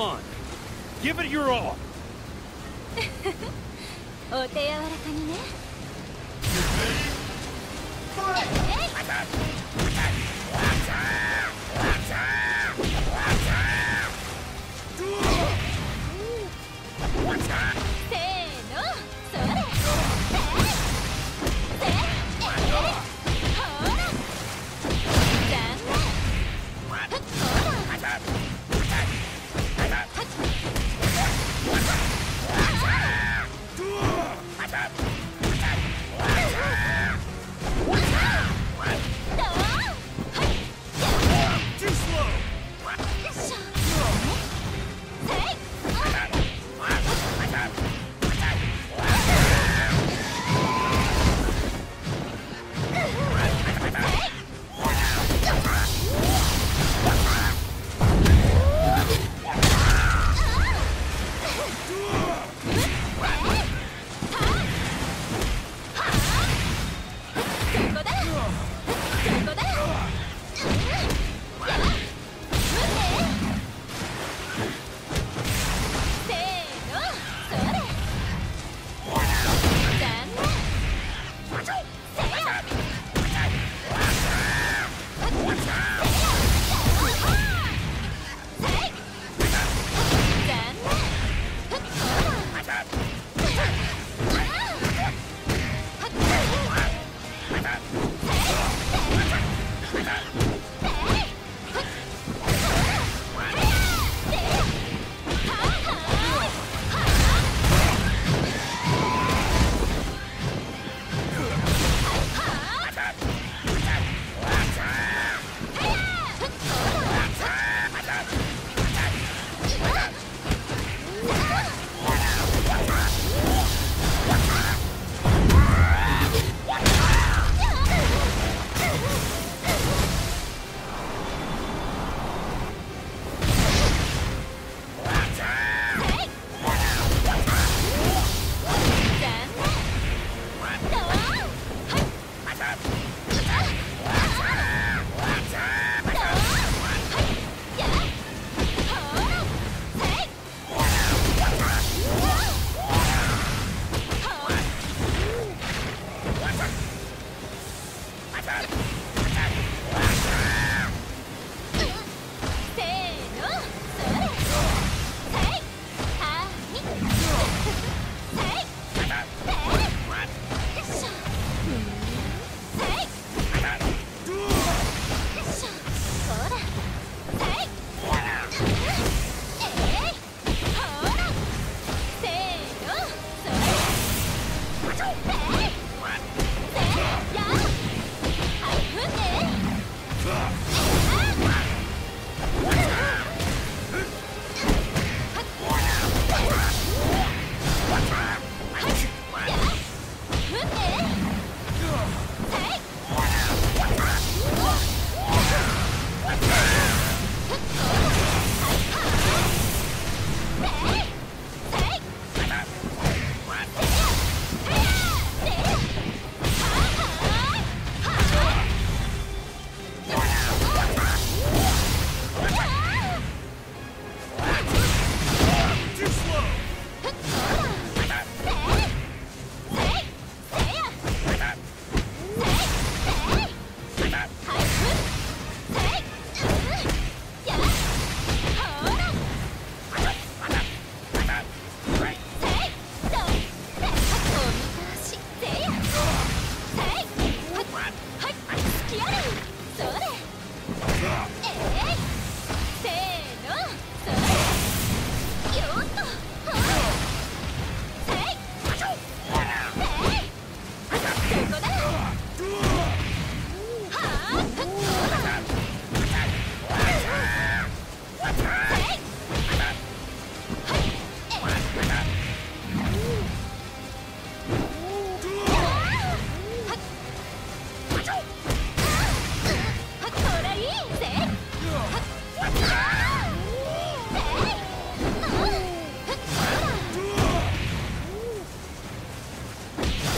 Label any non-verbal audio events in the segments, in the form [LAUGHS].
fun. Give it your all. [LAUGHS] お手柔らかにね せ Stop! Yeah.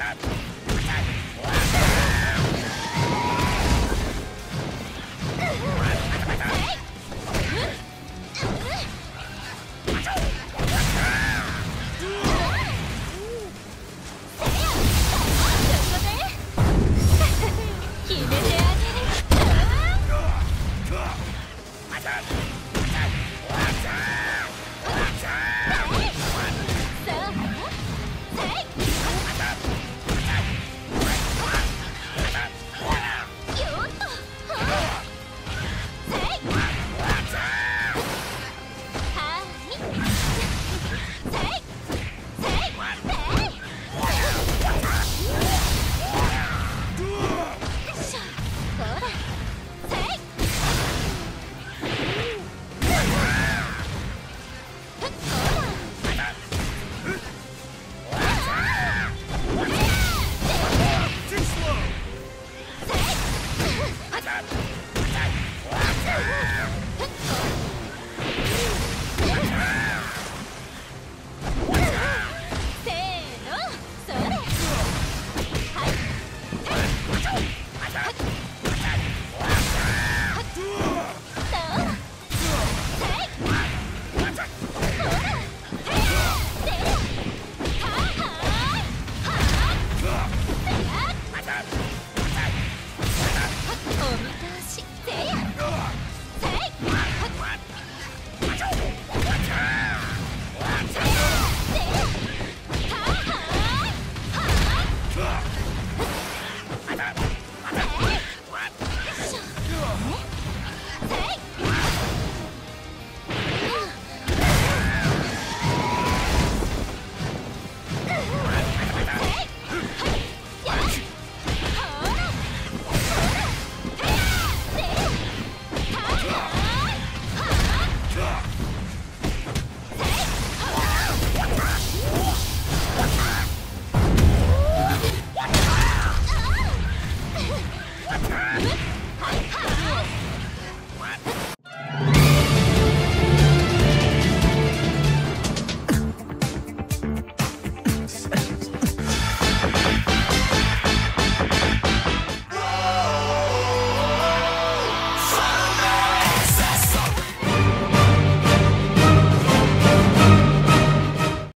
battle. 네?